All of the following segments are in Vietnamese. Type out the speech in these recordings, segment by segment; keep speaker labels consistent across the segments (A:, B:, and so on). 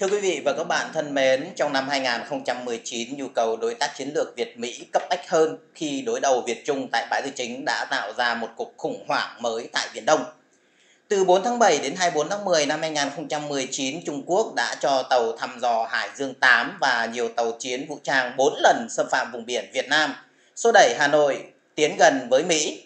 A: Thưa quý vị và các bạn thân mến, trong năm 2019, nhu cầu đối tác chiến lược Việt-Mỹ cấp bách hơn khi đối đầu Việt-Trung tại bãi tư chính đã tạo ra một cuộc khủng hoảng mới tại Biển Đông. Từ 4 tháng 7 đến 24 tháng 10 năm 2019, Trung Quốc đã cho tàu thăm dò Hải Dương 8 và nhiều tàu chiến vũ trang 4 lần xâm phạm vùng biển Việt Nam, xô đẩy Hà Nội tiến gần với Mỹ.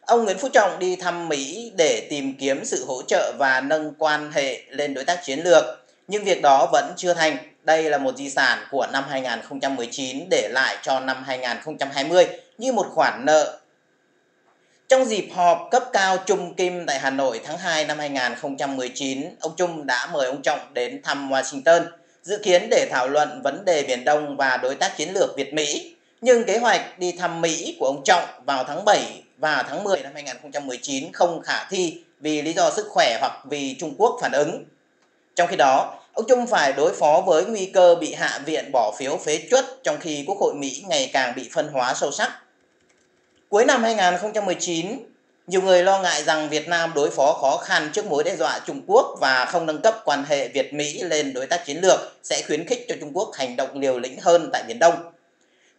A: Ông Nguyễn Phú Trọng đi thăm Mỹ để tìm kiếm sự hỗ trợ và nâng quan hệ lên đối tác chiến lược nhưng việc đó vẫn chưa thành. Đây là một di sản của năm 2019 để lại cho năm 2020 như một khoản nợ. Trong dịp họp cấp cao Trung Kim tại Hà Nội tháng 2 năm 2019, ông Trung đã mời ông Trọng đến thăm Washington, dự kiến để thảo luận vấn đề Biển Đông và đối tác chiến lược Việt-Mỹ. Nhưng kế hoạch đi thăm Mỹ của ông Trọng vào tháng 7 và tháng 10 năm 2019 không khả thi vì lý do sức khỏe hoặc vì Trung Quốc phản ứng. Trong khi đó, ông Trung phải đối phó với nguy cơ bị Hạ viện bỏ phiếu phế chuất trong khi Quốc hội Mỹ ngày càng bị phân hóa sâu sắc. Cuối năm 2019, nhiều người lo ngại rằng Việt Nam đối phó khó khăn trước mối đe dọa Trung Quốc và không nâng cấp quan hệ Việt-Mỹ lên đối tác chiến lược sẽ khuyến khích cho Trung Quốc hành động liều lĩnh hơn tại Biển Đông.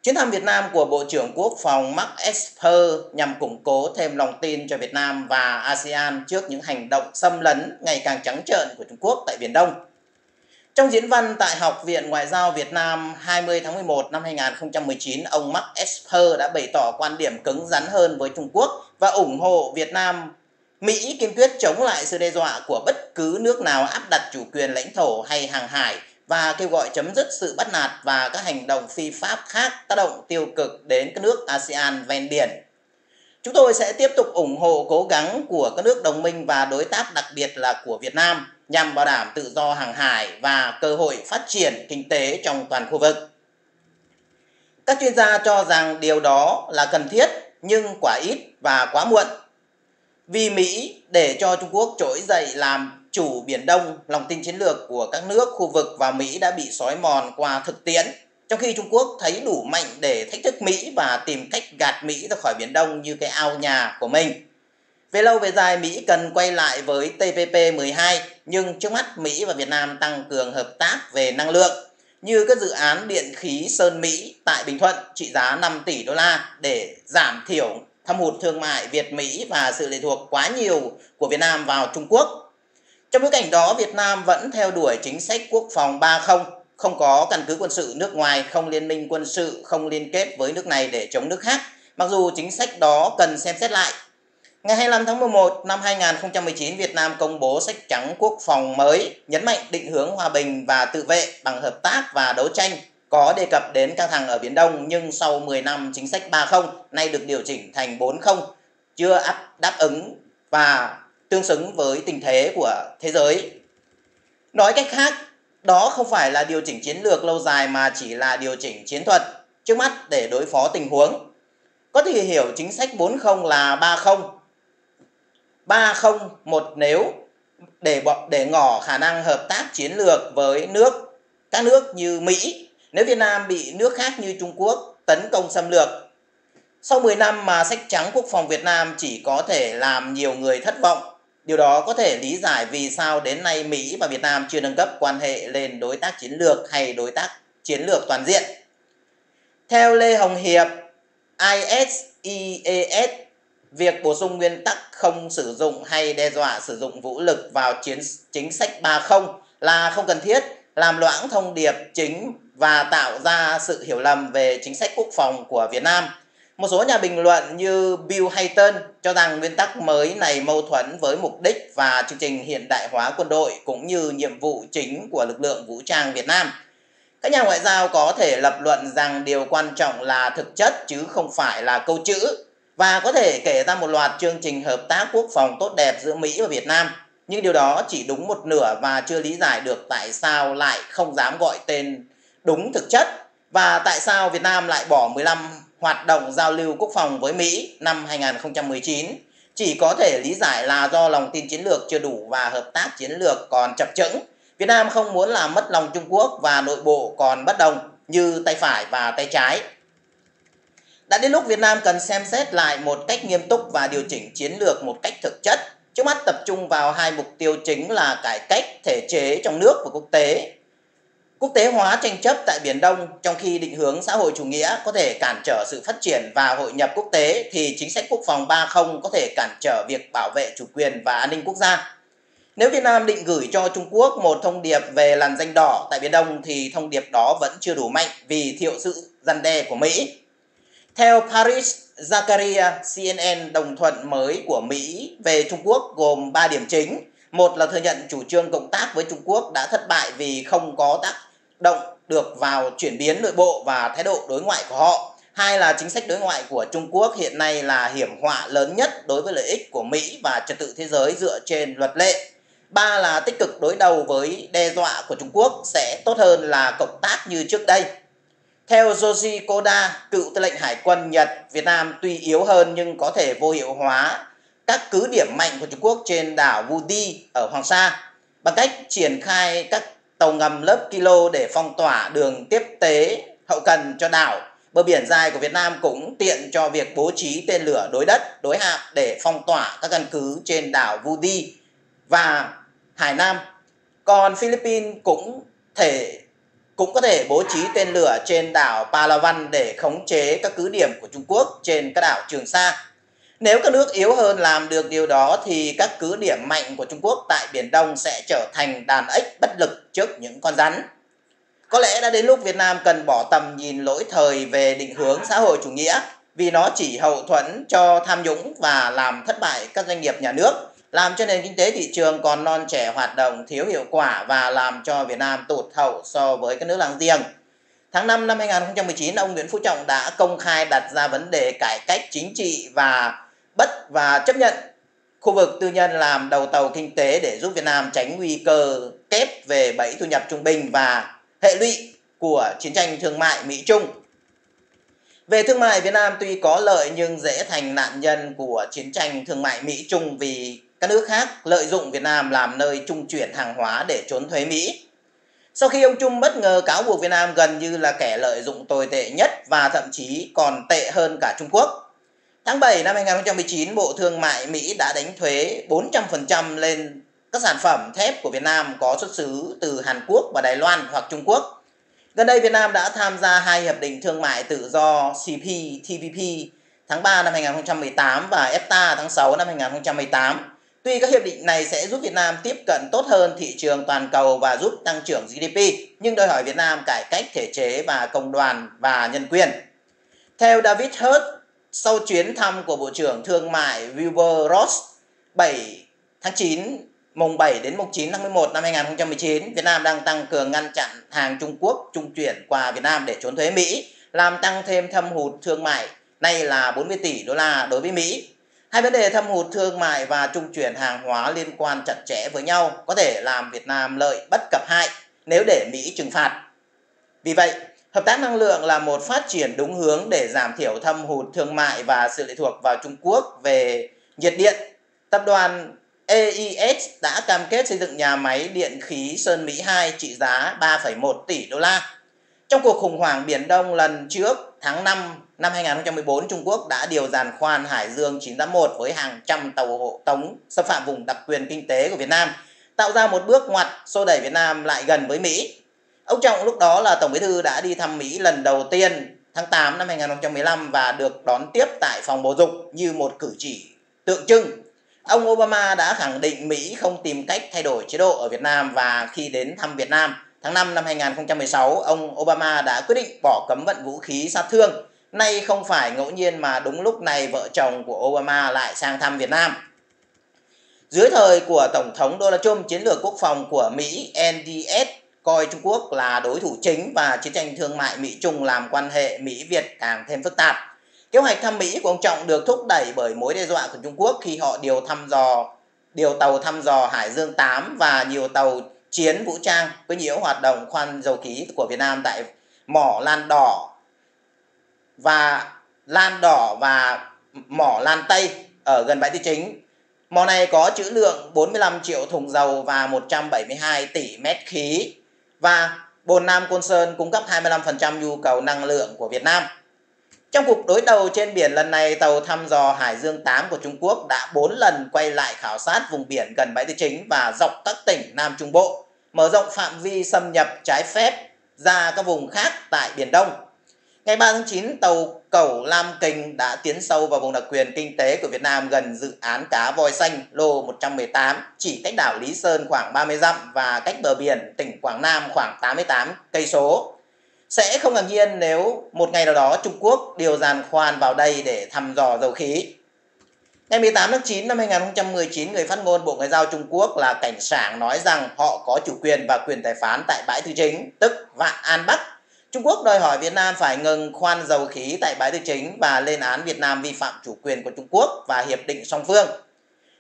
A: Chuyến thăm Việt Nam của Bộ trưởng Quốc phòng Mark Esper nhằm củng cố thêm lòng tin cho Việt Nam và ASEAN trước những hành động xâm lấn ngày càng trắng trợn của Trung Quốc tại Biển Đông. Trong diễn văn tại Học viện Ngoại giao Việt Nam 20 tháng 11 năm 2019, ông Mark Esper đã bày tỏ quan điểm cứng rắn hơn với Trung Quốc và ủng hộ Việt Nam Mỹ kiên quyết chống lại sự đe dọa của bất cứ nước nào áp đặt chủ quyền lãnh thổ hay hàng hải và kêu gọi chấm dứt sự bắt nạt và các hành động phi pháp khác tác động tiêu cực đến các nước ASEAN ven biển. Chúng tôi sẽ tiếp tục ủng hộ cố gắng của các nước đồng minh và đối tác đặc biệt là của Việt Nam nhằm bảo đảm tự do hàng hải và cơ hội phát triển kinh tế trong toàn khu vực. Các chuyên gia cho rằng điều đó là cần thiết nhưng quả ít và quá muộn. Vì Mỹ để cho Trung Quốc trỗi dậy làm chủ Biển Đông, lòng tin chiến lược của các nước khu vực và Mỹ đã bị sói mòn qua thực tiễn, trong khi Trung Quốc thấy đủ mạnh để thách thức Mỹ và tìm cách gạt Mỹ ra khỏi Biển Đông như cái ao nhà của mình. Về lâu về dài, Mỹ cần quay lại với TPP-12, nhưng trước mắt Mỹ và Việt Nam tăng cường hợp tác về năng lượng, như các dự án điện khí Sơn Mỹ tại Bình Thuận trị giá 5 tỷ đô la để giảm thiểu thâm hụt thương mại Việt-Mỹ và sự lệ thuộc quá nhiều của Việt Nam vào Trung Quốc trong bối cảnh đó, Việt Nam vẫn theo đuổi chính sách quốc phòng 30, không có căn cứ quân sự nước ngoài, không liên minh quân sự, không liên kết với nước này để chống nước khác. Mặc dù chính sách đó cần xem xét lại. Ngày 25 tháng 11 năm 2019, Việt Nam công bố sách trắng quốc phòng mới, nhấn mạnh định hướng hòa bình và tự vệ bằng hợp tác và đấu tranh, có đề cập đến căng thẳng ở Biển Đông nhưng sau 10 năm chính sách 30 nay được điều chỉnh thành 40, chưa áp đáp ứng và tương xứng với tình thế của thế giới. Nói cách khác, đó không phải là điều chỉnh chiến lược lâu dài mà chỉ là điều chỉnh chiến thuật trước mắt để đối phó tình huống. Có thể hiểu chính sách 40 là 30. 30 một nếu để để ngỏ khả năng hợp tác chiến lược với nước các nước như Mỹ nếu Việt Nam bị nước khác như Trung Quốc tấn công xâm lược. Sau 10 năm mà sách trắng quốc phòng Việt Nam chỉ có thể làm nhiều người thất vọng Điều đó có thể lý giải vì sao đến nay Mỹ và Việt Nam chưa nâng cấp quan hệ lên đối tác chiến lược hay đối tác chiến lược toàn diện. Theo Lê Hồng Hiệp, ISEAS, việc bổ sung nguyên tắc không sử dụng hay đe dọa sử dụng vũ lực vào chiến chính sách 30 là không cần thiết, làm loãng thông điệp chính và tạo ra sự hiểu lầm về chính sách quốc phòng của Việt Nam – một số nhà bình luận như Bill Hayton cho rằng nguyên tắc mới này mâu thuẫn với mục đích và chương trình hiện đại hóa quân đội cũng như nhiệm vụ chính của lực lượng vũ trang Việt Nam. Các nhà ngoại giao có thể lập luận rằng điều quan trọng là thực chất chứ không phải là câu chữ và có thể kể ra một loạt chương trình hợp tác quốc phòng tốt đẹp giữa Mỹ và Việt Nam. Nhưng điều đó chỉ đúng một nửa và chưa lý giải được tại sao lại không dám gọi tên đúng thực chất và tại sao Việt Nam lại bỏ 15 hoạt động giao lưu quốc phòng với Mỹ năm 2019 chỉ có thể lý giải là do lòng tin chiến lược chưa đủ và hợp tác chiến lược còn chập chững. Việt Nam không muốn làm mất lòng Trung Quốc và nội bộ còn bất đồng như tay phải và tay trái. Đã đến lúc Việt Nam cần xem xét lại một cách nghiêm túc và điều chỉnh chiến lược một cách thực chất. Trước mắt tập trung vào hai mục tiêu chính là cải cách thể chế trong nước và quốc tế Quốc tế hóa tranh chấp tại Biển Đông, trong khi định hướng xã hội chủ nghĩa có thể cản trở sự phát triển và hội nhập quốc tế, thì chính sách quốc phòng 30 có thể cản trở việc bảo vệ chủ quyền và an ninh quốc gia. Nếu Việt Nam định gửi cho Trung Quốc một thông điệp về làn danh đỏ tại Biển Đông, thì thông điệp đó vẫn chưa đủ mạnh vì thiệu sự răn đe của Mỹ. Theo Paris Zakaria, CNN đồng thuận mới của Mỹ về Trung Quốc gồm 3 điểm chính. Một là thừa nhận chủ trương cộng tác với Trung Quốc đã thất bại vì không có tác động được vào chuyển biến nội bộ và thái độ đối ngoại của họ. Hai là chính sách đối ngoại của Trung Quốc hiện nay là hiểm họa lớn nhất đối với lợi ích của Mỹ và trật tự thế giới dựa trên luật lệ. Ba là tích cực đối đầu với đe dọa của Trung Quốc sẽ tốt hơn là cộng tác như trước đây. Theo Yoshi Koda, cựu tư lệnh Hải quân Nhật, Việt Nam tuy yếu hơn nhưng có thể vô hiệu hóa các cứ điểm mạnh của Trung Quốc trên đảo Wudi ở Hoàng Sa bằng cách triển khai các tàu ngầm lớp kilo để phong tỏa đường tiếp tế hậu cần cho đảo. Bờ biển dài của Việt Nam cũng tiện cho việc bố trí tên lửa đối đất, đối hạm để phong tỏa các căn cứ trên đảo Wudi và Hải Nam. Còn Philippines cũng thể cũng có thể bố trí tên lửa trên đảo Palawan để khống chế các cứ điểm của Trung Quốc trên các đảo Trường Sa. Nếu các nước yếu hơn làm được điều đó thì các cứ điểm mạnh của Trung Quốc tại Biển Đông sẽ trở thành đàn ếch bất lực trước những con rắn. Có lẽ đã đến lúc Việt Nam cần bỏ tầm nhìn lỗi thời về định hướng xã hội chủ nghĩa vì nó chỉ hậu thuẫn cho tham nhũng và làm thất bại các doanh nghiệp nhà nước, làm cho nền kinh tế thị trường còn non trẻ hoạt động thiếu hiệu quả và làm cho Việt Nam tụt hậu so với các nước láng giềng. Tháng 5 năm 2019, ông Nguyễn Phú Trọng đã công khai đặt ra vấn đề cải cách chính trị và bất và chấp nhận khu vực tư nhân làm đầu tàu kinh tế để giúp Việt Nam tránh nguy cơ kép về bẫy thu nhập trung bình và hệ lụy của chiến tranh thương mại Mỹ-Trung. Về thương mại, Việt Nam tuy có lợi nhưng dễ thành nạn nhân của chiến tranh thương mại Mỹ-Trung vì các nước khác lợi dụng Việt Nam làm nơi trung chuyển hàng hóa để trốn thuế Mỹ. Sau khi ông Trung bất ngờ cáo buộc Việt Nam gần như là kẻ lợi dụng tồi tệ nhất và thậm chí còn tệ hơn cả Trung Quốc, Tháng 7 năm 2019, Bộ Thương mại Mỹ đã đánh thuế 400% lên các sản phẩm thép của Việt Nam có xuất xứ từ Hàn Quốc và Đài Loan hoặc Trung Quốc. Gần đây Việt Nam đã tham gia hai hiệp định thương mại tự do CPTPP tháng 3 năm 2018 và EFTA tháng 6 năm 2018. Tuy các hiệp định này sẽ giúp Việt Nam tiếp cận tốt hơn thị trường toàn cầu và giúp tăng trưởng GDP, nhưng đòi hỏi Việt Nam cải cách thể chế và công đoàn và nhân quyền. Theo David Hurt, sau chuyến thăm của Bộ trưởng Thương mại Wilbur Ross 7 tháng 9 mùng 7 đến mùng 9 tháng 11 năm 2019, Việt Nam đang tăng cường ngăn chặn hàng Trung Quốc trung chuyển qua Việt Nam để trốn thuế Mỹ, làm tăng thêm thâm hụt thương mại, nay là 40 tỷ đô la đối với Mỹ. Hai vấn đề thâm hụt thương mại và trung chuyển hàng hóa liên quan chặt chẽ với nhau có thể làm Việt Nam lợi bất cập hại nếu để Mỹ trừng phạt. Vì vậy, Hợp tác năng lượng là một phát triển đúng hướng để giảm thiểu thâm hụt thương mại và sự lệ thuộc vào Trung Quốc về nhiệt điện. Tập đoàn AES đã cam kết xây dựng nhà máy điện khí Sơn Mỹ 2 trị giá 3,1 tỷ đô la. Trong cuộc khủng hoảng Biển Đông lần trước, tháng 5 năm 2014, Trung Quốc đã điều giàn khoan Hải Dương 981 với hàng trăm tàu hộ tống xâm phạm vùng đặc quyền kinh tế của Việt Nam, tạo ra một bước ngoặt xô đẩy Việt Nam lại gần với Mỹ. Ông Trọng lúc đó là Tổng Bí thư đã đi thăm Mỹ lần đầu tiên tháng 8 năm 2015 và được đón tiếp tại phòng bầu dục như một cử chỉ tượng trưng. Ông Obama đã khẳng định Mỹ không tìm cách thay đổi chế độ ở Việt Nam và khi đến thăm Việt Nam tháng 5 năm 2016, ông Obama đã quyết định bỏ cấm vận vũ khí sát thương. Nay không phải ngẫu nhiên mà đúng lúc này vợ chồng của Obama lại sang thăm Việt Nam. Dưới thời của Tổng thống Donald Trump, chiến lược quốc phòng của Mỹ NDS coi Trung Quốc là đối thủ chính và chiến tranh thương mại Mỹ-Trung làm quan hệ Mỹ-Việt càng thêm phức tạp. Kế hoạch thăm Mỹ của ông Trọng được thúc đẩy bởi mối đe dọa của Trung Quốc khi họ điều thăm dò điều tàu thăm dò Hải Dương 8 và nhiều tàu chiến vũ trang với nhiễu hoạt động khoan dầu khí của Việt Nam tại mỏ Lan Đỏ và Lan Đỏ và mỏ Lan Tây ở gần bãi tư chính. Mỏ này có trữ lượng 45 triệu thùng dầu và 172 tỷ mét khí và bồn Nam Côn Sơn cung cấp 25% nhu cầu năng lượng của Việt Nam. Trong cuộc đối đầu trên biển lần này, tàu thăm dò Hải Dương 8 của Trung Quốc đã 4 lần quay lại khảo sát vùng biển gần bãi tư chính và dọc các tỉnh Nam Trung Bộ, mở rộng phạm vi xâm nhập trái phép ra các vùng khác tại Biển Đông. Ngày 3 tháng 9, tàu Cẩu Lam Kình đã tiến sâu vào vùng đặc quyền kinh tế của Việt Nam gần dự án cá voi xanh lô 118, chỉ cách đảo Lý Sơn khoảng 30 dặm và cách bờ biển tỉnh Quảng Nam khoảng 88 cây số. Sẽ không ngạc nhiên nếu một ngày nào đó Trung Quốc điều giàn khoan vào đây để thăm dò dầu khí. Ngày 18 tháng 9 năm 2019, người phát ngôn Bộ Ngoại giao Trung Quốc là Cảnh Sảng nói rằng họ có chủ quyền và quyền tài phán tại bãi Tư Chính, tức Vạn An Bắc. Trung Quốc đòi hỏi Việt Nam phải ngừng khoan dầu khí tại bãi Tư Chính và lên án Việt Nam vi phạm chủ quyền của Trung Quốc và hiệp định song phương.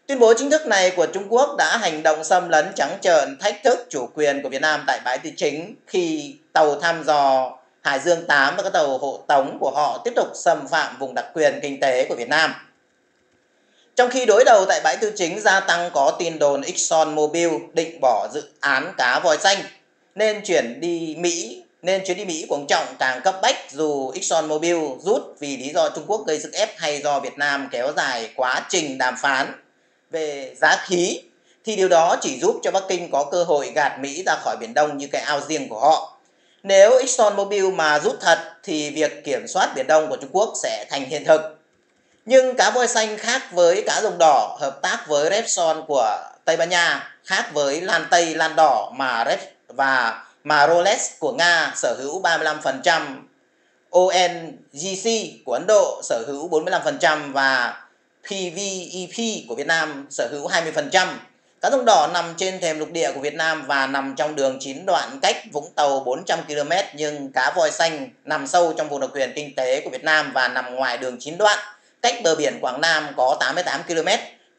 A: Tuyên bố chính thức này của Trung Quốc đã hành động xâm lấn trắng trợn thách thức chủ quyền của Việt Nam tại bãi Tư Chính khi tàu thăm dò Hải Dương 8 và các tàu hộ tống của họ tiếp tục xâm phạm vùng đặc quyền kinh tế của Việt Nam. Trong khi đối đầu tại bãi tư chính, gia tăng có tin đồn Exxon Mobil định bỏ dự án cá voi xanh, nên chuyển đi Mỹ, nên chuyến đi Mỹ của ông Trọng càng cấp bách dù Exxon Mobil rút vì lý do Trung Quốc gây sức ép hay do Việt Nam kéo dài quá trình đàm phán về giá khí, thì điều đó chỉ giúp cho Bắc Kinh có cơ hội gạt Mỹ ra khỏi Biển Đông như cái ao riêng của họ. Nếu Exxon Mobil mà rút thật thì việc kiểm soát Biển Đông của Trung Quốc sẽ thành hiện thực. Nhưng cá voi xanh khác với cá rồng đỏ hợp tác với Repsol của Tây Ban Nha, khác với lan Tây, lan đỏ mà Rep và mà Rolex của Nga sở hữu 35%, ONGC của Ấn Độ sở hữu 45% và PVEP của Việt Nam sở hữu 20%. Cá rồng đỏ nằm trên thềm lục địa của Việt Nam và nằm trong đường 9 đoạn cách Vũng Tàu 400 km nhưng cá voi xanh nằm sâu trong vùng đặc quyền kinh tế của Việt Nam và nằm ngoài đường 9 đoạn cách bờ biển Quảng Nam có 88 km.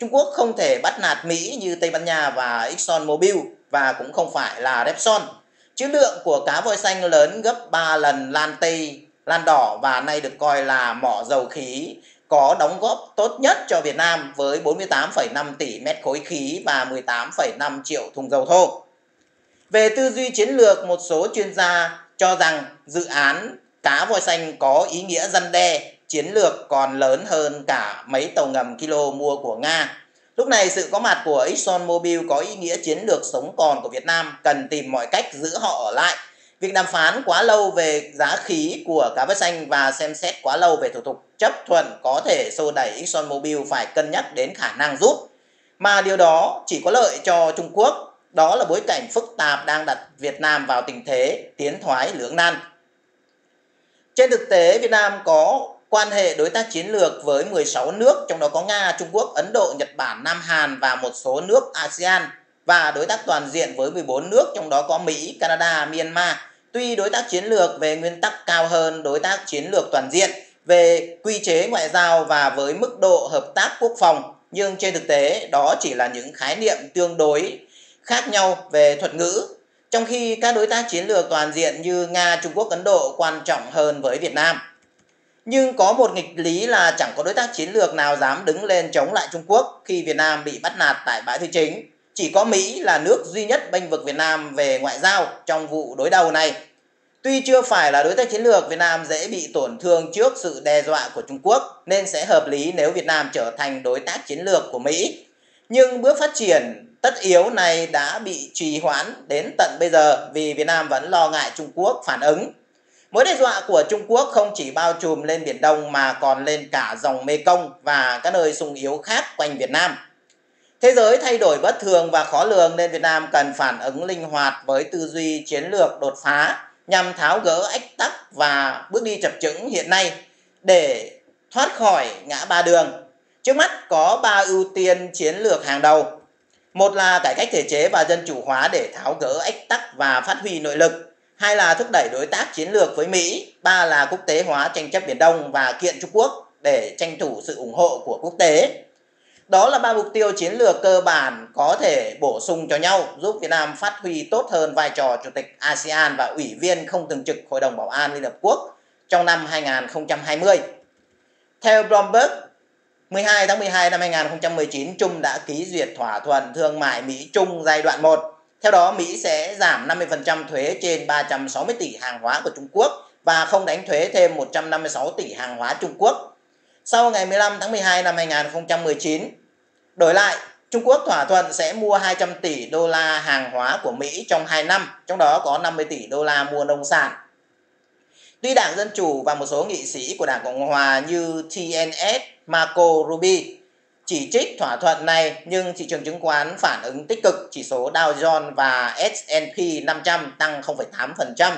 A: Trung Quốc không thể bắt nạt Mỹ như Tây Ban Nha và Exxon Mobil và cũng không phải là Repsol. Chữ lượng của cá voi xanh lớn gấp 3 lần lan Tây, lan đỏ và nay được coi là mỏ dầu khí có đóng góp tốt nhất cho Việt Nam với 48,5 tỷ mét khối khí và 18,5 triệu thùng dầu thô. Về tư duy chiến lược, một số chuyên gia cho rằng dự án cá voi xanh có ý nghĩa răn đe chiến lược còn lớn hơn cả mấy tàu ngầm kilo mua của Nga. Lúc này sự có mặt của Exxon Mobil có ý nghĩa chiến lược sống còn của Việt Nam cần tìm mọi cách giữ họ ở lại. Việc đàm phán quá lâu về giá khí của cá vết xanh và xem xét quá lâu về thủ tục chấp thuận có thể xô đẩy Exxon Mobil phải cân nhắc đến khả năng rút. Mà điều đó chỉ có lợi cho Trung Quốc. Đó là bối cảnh phức tạp đang đặt Việt Nam vào tình thế tiến thoái lưỡng nan. Trên thực tế, Việt Nam có quan hệ đối tác chiến lược với 16 nước, trong đó có Nga, Trung Quốc, Ấn Độ, Nhật Bản, Nam Hàn và một số nước ASEAN và đối tác toàn diện với 14 nước, trong đó có Mỹ, Canada, Myanmar. Tuy đối tác chiến lược về nguyên tắc cao hơn đối tác chiến lược toàn diện về quy chế ngoại giao và với mức độ hợp tác quốc phòng, nhưng trên thực tế đó chỉ là những khái niệm tương đối khác nhau về thuật ngữ trong khi các đối tác chiến lược toàn diện như Nga, Trung Quốc, Ấn Độ quan trọng hơn với Việt Nam. Nhưng có một nghịch lý là chẳng có đối tác chiến lược nào dám đứng lên chống lại Trung Quốc khi Việt Nam bị bắt nạt tại bãi Tư Chính. Chỉ có Mỹ là nước duy nhất bênh vực Việt Nam về ngoại giao trong vụ đối đầu này. Tuy chưa phải là đối tác chiến lược, Việt Nam dễ bị tổn thương trước sự đe dọa của Trung Quốc nên sẽ hợp lý nếu Việt Nam trở thành đối tác chiến lược của Mỹ. Nhưng bước phát triển tất yếu này đã bị trì hoãn đến tận bây giờ vì Việt Nam vẫn lo ngại Trung Quốc phản ứng Mối đe dọa của Trung Quốc không chỉ bao trùm lên Biển Đông mà còn lên cả dòng Mekong và các nơi sung yếu khác quanh Việt Nam. Thế giới thay đổi bất thường và khó lường nên Việt Nam cần phản ứng linh hoạt với tư duy chiến lược đột phá nhằm tháo gỡ ách tắc và bước đi chập chững hiện nay để thoát khỏi ngã ba đường. Trước mắt có ba ưu tiên chiến lược hàng đầu. Một là cải cách thể chế và dân chủ hóa để tháo gỡ ách tắc và phát huy nội lực hai là thúc đẩy đối tác chiến lược với Mỹ, ba là quốc tế hóa tranh chấp Biển Đông và kiện Trung Quốc để tranh thủ sự ủng hộ của quốc tế. Đó là ba mục tiêu chiến lược cơ bản có thể bổ sung cho nhau, giúp Việt Nam phát huy tốt hơn vai trò Chủ tịch ASEAN và Ủy viên không thường trực Hội đồng Bảo an Liên Hợp Quốc trong năm 2020. Theo Bloomberg, 12 tháng 12 năm 2019, Trung đã ký duyệt thỏa thuận thương mại Mỹ-Trung giai đoạn 1 theo đó, Mỹ sẽ giảm 50% thuế trên 360 tỷ hàng hóa của Trung Quốc và không đánh thuế thêm 156 tỷ hàng hóa Trung Quốc. Sau ngày 15 tháng 12 năm 2019, đổi lại, Trung Quốc thỏa thuận sẽ mua 200 tỷ đô la hàng hóa của Mỹ trong 2 năm, trong đó có 50 tỷ đô la mua nông sản. Tuy Đảng Dân Chủ và một số nghị sĩ của Đảng Cộng Hòa như TNS, Marco Rubio chỉ trích thỏa thuận này nhưng thị trường chứng khoán phản ứng tích cực, chỉ số Dow Jones và S&P 500 tăng 0,8%.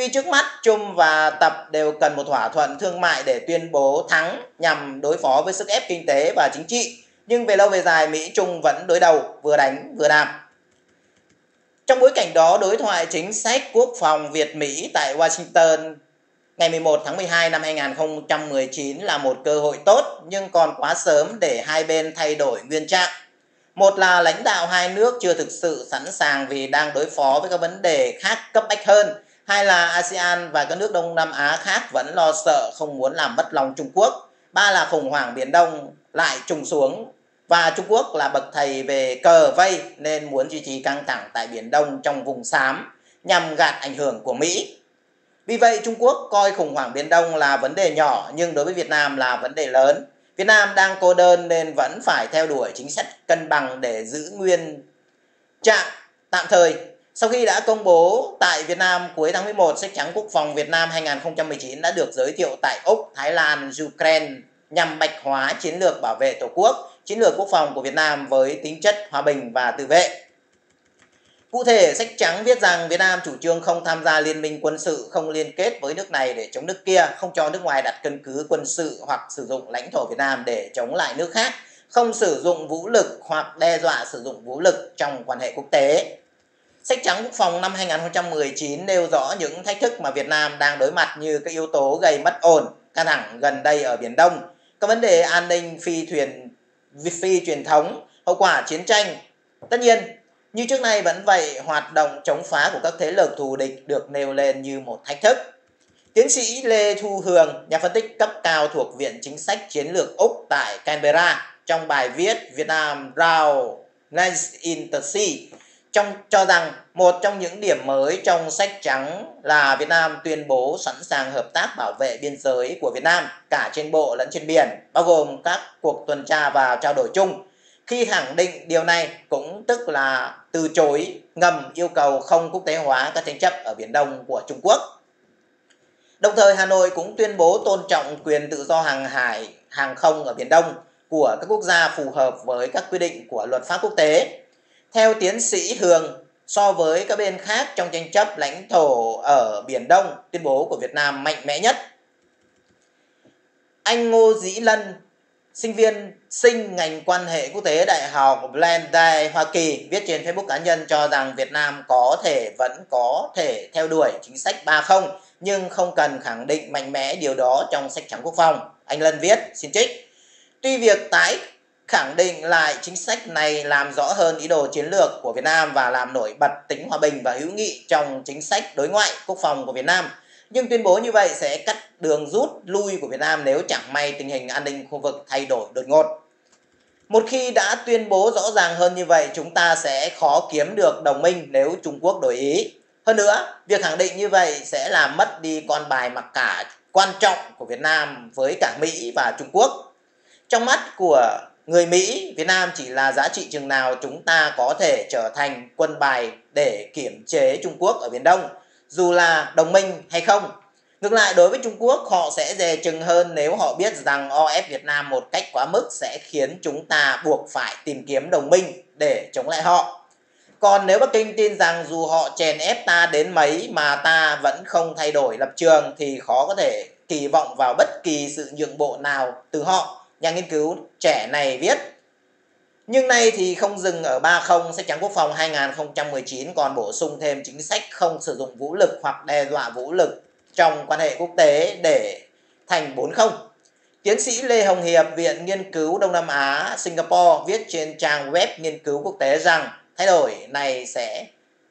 A: Tuy trước mắt Trung và Tập đều cần một thỏa thuận thương mại để tuyên bố thắng nhằm đối phó với sức ép kinh tế và chính trị, nhưng về lâu về dài Mỹ Trung vẫn đối đầu, vừa đánh vừa đạp. Trong bối cảnh đó, đối thoại chính sách quốc phòng Việt Mỹ tại Washington ngày 11 tháng 12 năm 2019 là một cơ hội tốt nhưng còn quá sớm để hai bên thay đổi nguyên trạng. Một là lãnh đạo hai nước chưa thực sự sẵn sàng vì đang đối phó với các vấn đề khác cấp bách hơn. Hai là ASEAN và các nước Đông Nam Á khác vẫn lo sợ không muốn làm mất lòng Trung Quốc. Ba là khủng hoảng Biển Đông lại trùng xuống và Trung Quốc là bậc thầy về cờ vây nên muốn duy trì căng thẳng tại Biển Đông trong vùng xám nhằm gạt ảnh hưởng của Mỹ. Vì vậy, Trung Quốc coi khủng hoảng Biển Đông là vấn đề nhỏ, nhưng đối với Việt Nam là vấn đề lớn. Việt Nam đang cô đơn nên vẫn phải theo đuổi chính sách cân bằng để giữ nguyên trạng tạm thời. Sau khi đã công bố tại Việt Nam cuối tháng 11, sách trắng quốc phòng Việt Nam 2019 đã được giới thiệu tại Úc, Thái Lan, Ukraine nhằm bạch hóa chiến lược bảo vệ Tổ quốc, chiến lược quốc phòng của Việt Nam với tính chất hòa bình và tự vệ. Cụ thể, sách trắng viết rằng Việt Nam chủ trương không tham gia liên minh quân sự, không liên kết với nước này để chống nước kia, không cho nước ngoài đặt căn cứ quân sự hoặc sử dụng lãnh thổ Việt Nam để chống lại nước khác, không sử dụng vũ lực hoặc đe dọa sử dụng vũ lực trong quan hệ quốc tế. Sách trắng quốc phòng năm 2019 nêu rõ những thách thức mà Việt Nam đang đối mặt như các yếu tố gây mất ổn, căng thẳng gần đây ở Biển Đông, các vấn đề an ninh phi thuyền phi truyền thống, hậu quả chiến tranh. Tất nhiên, như trước nay vẫn vậy, hoạt động chống phá của các thế lực thù địch được nêu lên như một thách thức. Tiến sĩ Lê Thu Hường, nhà phân tích cấp cao thuộc Viện Chính sách Chiến lược Úc tại Canberra, trong bài viết Việt Nam Round Nice in the Sea, trong cho rằng một trong những điểm mới trong sách trắng là Việt Nam tuyên bố sẵn sàng hợp tác bảo vệ biên giới của Việt Nam cả trên bộ lẫn trên biển, bao gồm các cuộc tuần tra và trao đổi chung khi khẳng định điều này cũng tức là từ chối ngầm yêu cầu không quốc tế hóa các tranh chấp ở Biển Đông của Trung Quốc. Đồng thời Hà Nội cũng tuyên bố tôn trọng quyền tự do hàng hải, hàng không ở Biển Đông của các quốc gia phù hợp với các quy định của luật pháp quốc tế. Theo tiến sĩ Hường, so với các bên khác trong tranh chấp lãnh thổ ở Biển Đông, tuyên bố của Việt Nam mạnh mẽ nhất. Anh Ngô Dĩ Lân, sinh viên sinh ngành quan hệ quốc tế Đại học Blandai, Hoa Kỳ viết trên Facebook cá nhân cho rằng Việt Nam có thể vẫn có thể theo đuổi chính sách 30 nhưng không cần khẳng định mạnh mẽ điều đó trong sách trắng quốc phòng. Anh Lân viết, xin trích. Tuy việc tái khẳng định lại chính sách này làm rõ hơn ý đồ chiến lược của Việt Nam và làm nổi bật tính hòa bình và hữu nghị trong chính sách đối ngoại quốc phòng của Việt Nam nhưng tuyên bố như vậy sẽ cắt đường rút lui của Việt Nam nếu chẳng may tình hình an ninh khu vực thay đổi đột ngột. Một khi đã tuyên bố rõ ràng hơn như vậy, chúng ta sẽ khó kiếm được đồng minh nếu Trung Quốc đổi ý. Hơn nữa, việc khẳng định như vậy sẽ làm mất đi con bài mặc cả quan trọng của Việt Nam với cả Mỹ và Trung Quốc. Trong mắt của người Mỹ, Việt Nam chỉ là giá trị chừng nào chúng ta có thể trở thành quân bài để kiểm chế Trung Quốc ở Biển Đông dù là đồng minh hay không. Ngược lại đối với Trung Quốc họ sẽ dè chừng hơn nếu họ biết rằng OF Việt Nam một cách quá mức sẽ khiến chúng ta buộc phải tìm kiếm đồng minh để chống lại họ. Còn nếu Bắc Kinh tin rằng dù họ chèn ép ta đến mấy mà ta vẫn không thay đổi lập trường thì khó có thể kỳ vọng vào bất kỳ sự nhượng bộ nào từ họ. Nhà nghiên cứu trẻ này viết nhưng nay thì không dừng ở 30, sách trắng quốc phòng 2019 còn bổ sung thêm chính sách không sử dụng vũ lực hoặc đe dọa vũ lực trong quan hệ quốc tế để thành 40. Tiến sĩ Lê Hồng Hiệp, Viện Nghiên cứu Đông Nam Á, Singapore viết trên trang web nghiên cứu quốc tế rằng thay đổi này sẽ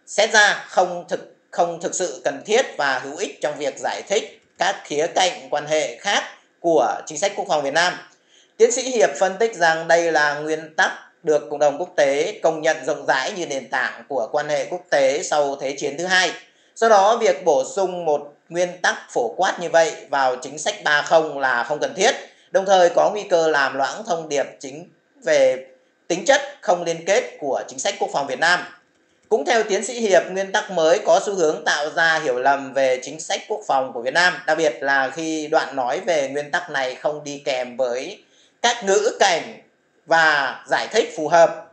A: xét ra không thực không thực sự cần thiết và hữu ích trong việc giải thích các khía cạnh quan hệ khác của chính sách quốc phòng Việt Nam. Tiến sĩ Hiệp phân tích rằng đây là nguyên tắc được cộng đồng quốc tế công nhận rộng rãi như nền tảng của quan hệ quốc tế sau Thế chiến thứ hai. Do đó, việc bổ sung một nguyên tắc phổ quát như vậy vào chính sách 30 là không cần thiết, đồng thời có nguy cơ làm loãng thông điệp chính về tính chất không liên kết của chính sách quốc phòng Việt Nam. Cũng theo tiến sĩ Hiệp, nguyên tắc mới có xu hướng tạo ra hiểu lầm về chính sách quốc phòng của Việt Nam, đặc biệt là khi đoạn nói về nguyên tắc này không đi kèm với các ngữ cảnh và giải thích phù hợp.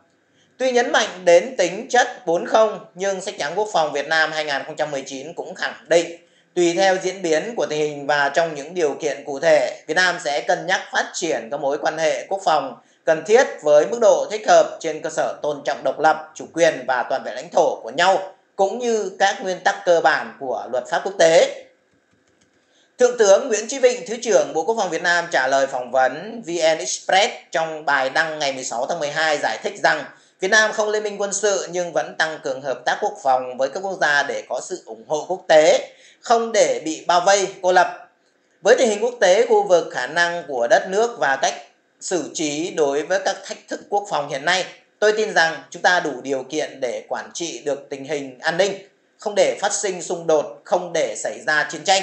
A: Tuy nhấn mạnh đến tính chất 40 nhưng sách trắng quốc phòng Việt Nam 2019 cũng khẳng định tùy theo diễn biến của tình hình và trong những điều kiện cụ thể, Việt Nam sẽ cân nhắc phát triển các mối quan hệ quốc phòng cần thiết với mức độ thích hợp trên cơ sở tôn trọng độc lập, chủ quyền và toàn vẹn lãnh thổ của nhau, cũng như các nguyên tắc cơ bản của luật pháp quốc tế. Thượng tướng Nguyễn Chí Vịnh, Thứ trưởng Bộ Quốc phòng Việt Nam trả lời phỏng vấn VN Express trong bài đăng ngày 16 tháng 12 giải thích rằng Việt Nam không liên minh quân sự nhưng vẫn tăng cường hợp tác quốc phòng với các quốc gia để có sự ủng hộ quốc tế, không để bị bao vây, cô lập. Với tình hình quốc tế, khu vực, khả năng của đất nước và cách xử trí đối với các thách thức quốc phòng hiện nay, tôi tin rằng chúng ta đủ điều kiện để quản trị được tình hình an ninh, không để phát sinh xung đột, không để xảy ra chiến tranh.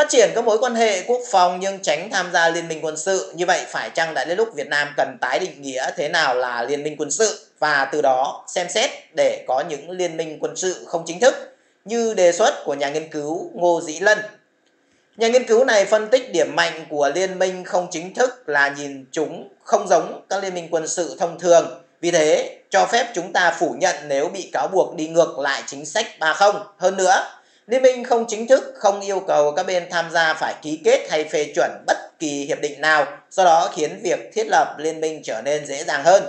A: Phát triển các mối quan hệ quốc phòng nhưng tránh tham gia liên minh quân sự, như vậy phải chăng đã đến lúc Việt Nam cần tái định nghĩa thế nào là liên minh quân sự và từ đó xem xét để có những liên minh quân sự không chính thức như đề xuất của nhà nghiên cứu Ngô Dĩ Lân Nhà nghiên cứu này phân tích điểm mạnh của liên minh không chính thức là nhìn chúng không giống các liên minh quân sự thông thường. Vì thế, cho phép chúng ta phủ nhận nếu bị cáo buộc đi ngược lại chính sách 30. Hơn nữa, liên minh không chính thức không yêu cầu các bên tham gia phải ký kết hay phê chuẩn bất kỳ hiệp định nào, do đó khiến việc thiết lập liên minh trở nên dễ dàng hơn.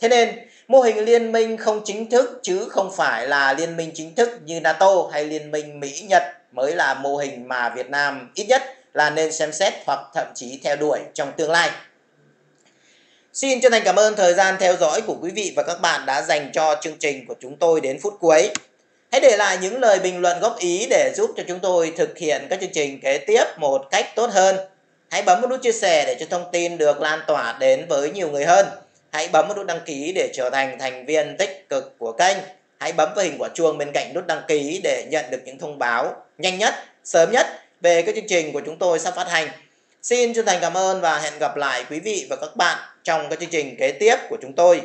A: Thế nên, mô hình liên minh không chính thức chứ không phải là liên minh chính thức như NATO hay liên minh Mỹ-Nhật mới là mô hình mà Việt Nam ít nhất là nên xem xét hoặc thậm chí theo đuổi trong tương lai. Xin chân thành cảm ơn thời gian theo dõi của quý vị và các bạn đã dành cho chương trình của chúng tôi đến phút cuối. Hãy để lại những lời bình luận góp ý để giúp cho chúng tôi thực hiện các chương trình kế tiếp một cách tốt hơn. Hãy bấm vào nút chia sẻ để cho thông tin được lan tỏa đến với nhiều người hơn. Hãy bấm vào nút đăng ký để trở thành thành viên tích cực của kênh hãy bấm vào hình quả chuông bên cạnh nút đăng ký để nhận được những thông báo nhanh nhất, sớm nhất về các chương trình của chúng tôi sắp phát hành. Xin chân thành cảm ơn và hẹn gặp lại quý vị và các bạn trong các chương trình kế tiếp của chúng tôi.